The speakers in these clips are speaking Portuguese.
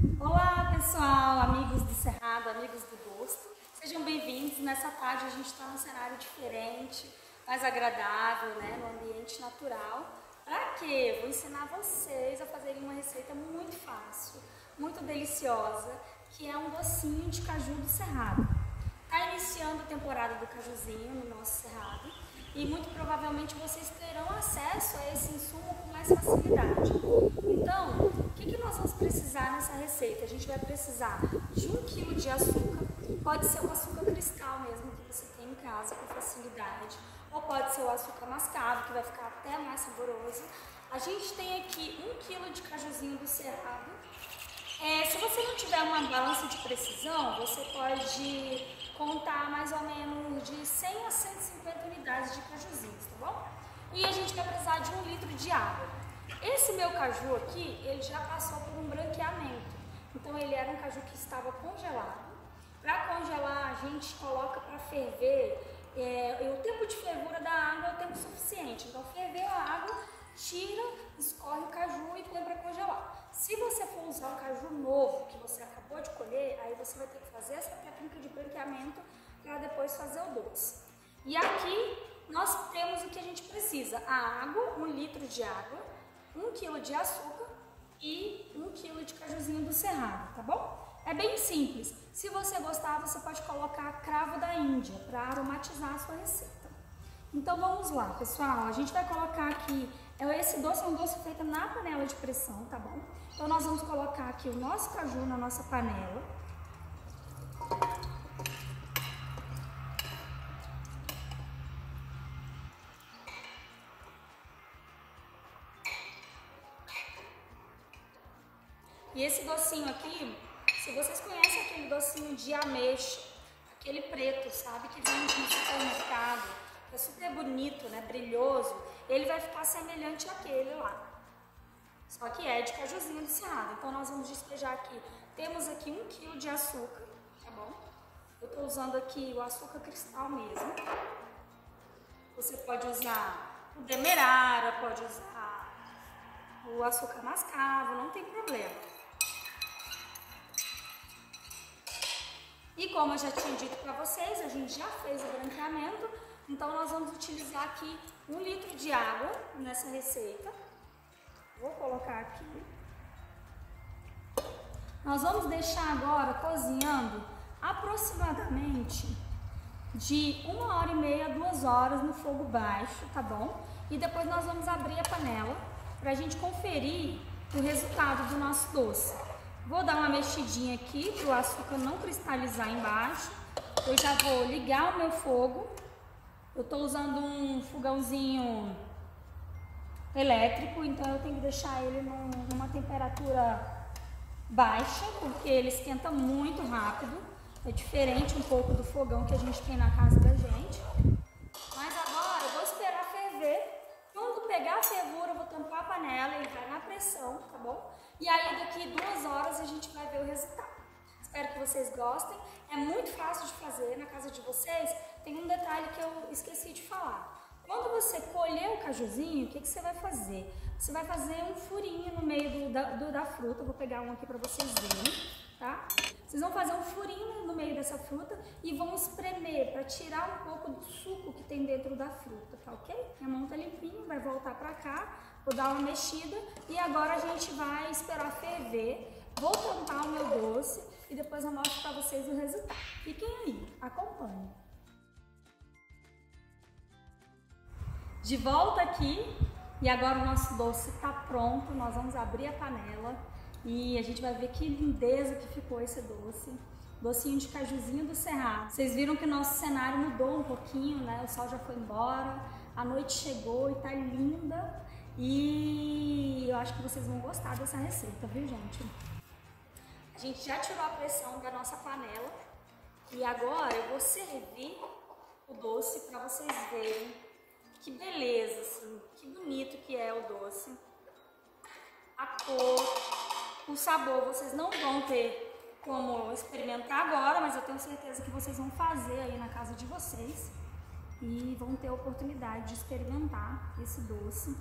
Olá pessoal, amigos do Cerrado, amigos do Gosto, sejam bem-vindos. Nessa tarde a gente está num cenário diferente, mais agradável, né, no ambiente natural. Para quê? Vou ensinar vocês a fazerem uma receita muito fácil, muito deliciosa, que é um docinho de caju do Cerrado. Está iniciando a temporada do cajuzinho no nosso Cerrado e muito provavelmente vocês terão acesso a esse insumo com mais facilidade. Então, o que, que nós vamos precisar nessa receita? A gente vai precisar de um quilo de açúcar, pode ser o açúcar cristal mesmo que você tem em casa com facilidade, ou pode ser o açúcar mascavo que vai ficar até mais saboroso. A gente tem aqui um quilo de cajuzinho do cerrado. É, se você não tiver uma balança de precisão, você pode contar mais ou menos de 100 a 150 unidades de cajuzinhos, tá bom? E a gente vai precisar de um litro de água. Esse meu caju aqui, ele já passou por um branqueamento. Então ele era um caju que estava congelado. Para congelar, a gente coloca para ferver. É, o tempo de fervura da água é o tempo suficiente. Então ferveu a água, tira, escorre o caju e põe para congelar. Se você for usar um caju novo que você acabou de colher, aí você vai ter que fazer essa técnica de branqueamento para depois fazer o doce. E aqui nós temos o que a gente precisa: a água, um litro de água, um quilo de açúcar e um quilo de cajuzinho do cerrado, tá bom? É bem simples. Se você gostar, você pode colocar cravo da Índia para aromatizar a sua receita. Então vamos lá, pessoal. A gente vai colocar aqui é, esse doce é um doce feito na panela de pressão, tá bom? Então nós vamos colocar aqui o nosso caju na nossa panela. E esse docinho aqui, se vocês conhecem aquele docinho de ameixa, aquele preto, sabe, que vende no supermercado, é super bonito, né, brilhoso, ele vai ficar semelhante àquele lá. Só que é de cajuzinho do cerrado. Então nós vamos despejar aqui. Temos aqui um quilo de açúcar, tá bom? Eu estou usando aqui o açúcar cristal mesmo. Você pode usar o demerara, pode usar o açúcar mascavo, não tem problema. Como eu já tinha dito para vocês, a gente já fez o branqueamento, então nós vamos utilizar aqui um litro de água nessa receita. Vou colocar aqui. Nós vamos deixar agora cozinhando aproximadamente de uma hora e meia, duas horas no fogo baixo, tá bom? E depois nós vamos abrir a panela para a gente conferir o resultado do nosso doce. Vou dar uma mexidinha aqui para o açúcar não cristalizar embaixo. Eu já vou ligar o meu fogo. Eu estou usando um fogãozinho elétrico, então eu tenho que deixar ele num, numa temperatura baixa, porque ele esquenta muito rápido. É diferente um pouco do fogão que a gente tem na casa da gente. A panela, vai na pressão, tá bom? E aí daqui duas horas a gente vai ver o resultado. Espero que vocês gostem. É muito fácil de fazer na casa de vocês. Tem um detalhe que eu esqueci de falar. Quando você colher o cajuzinho, o que, que você vai fazer? Você vai fazer um furinho no meio do, da, do, da fruta. Vou pegar um aqui para vocês verem, tá? Vocês vão fazer um furinho no meio dessa fruta e vão espremer para tirar um pouco do suco que tem dentro da fruta, tá ok? Minha mão tá limpinha, vai voltar para cá, vou dar uma mexida e agora a gente vai esperar ferver. Vou tampar o meu doce e depois eu mostro para vocês o resultado. Fiquem aí, acompanhem. De volta aqui e agora o nosso doce está pronto. Nós vamos abrir a panela e a gente vai ver que lindeza que ficou esse doce. Docinho de cajuzinho do Cerrado. Vocês viram que o nosso cenário mudou um pouquinho, né? O sol já foi embora, a noite chegou e tá linda. E eu acho que vocês vão gostar dessa receita, viu, gente? A gente já tirou a pressão da nossa panela e agora eu vou servir o doce para vocês verem que beleza, assim, que bonito que é o doce. A cor, o sabor vocês não vão ter como experimentar agora, mas eu tenho certeza que vocês vão fazer aí na casa de vocês e vão ter a oportunidade de experimentar esse doce.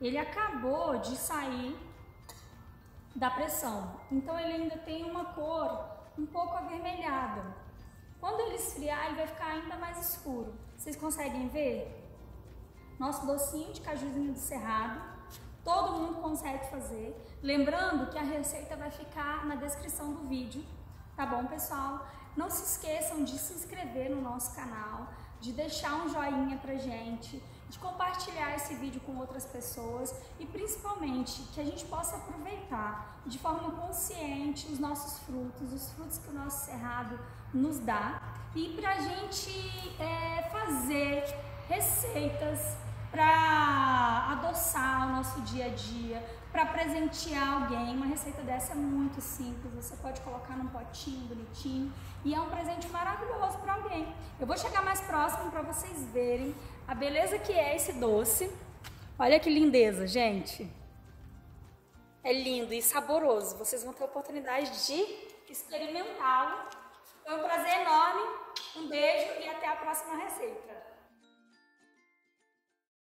Ele acabou de sair da pressão, então ele ainda tem uma cor um pouco avermelhada. Quando ele esfriar, ele vai ficar ainda mais escuro. Vocês conseguem ver? Nosso docinho de cajuzinho do cerrado. Todo mundo consegue fazer. Lembrando que a receita vai ficar na descrição do vídeo. Tá bom, pessoal? Não se esqueçam de se inscrever no nosso canal, de deixar um joinha pra gente, de compartilhar esse vídeo com outras pessoas e principalmente que a gente possa aproveitar de forma consciente os nossos frutos, os frutos que o nosso cerrado nos dá e para a gente é, fazer receitas para adoçar o nosso dia a dia, para presentear alguém. Uma receita dessa é muito simples, você pode colocar num potinho bonitinho e é um presente maravilhoso para alguém. Eu vou chegar mais próximo para vocês verem a beleza que é esse doce. Olha que lindeza, gente. É lindo e saboroso. Vocês vão ter a oportunidade de experimentá-lo. Foi um prazer enorme. Um beijo e até a próxima receita.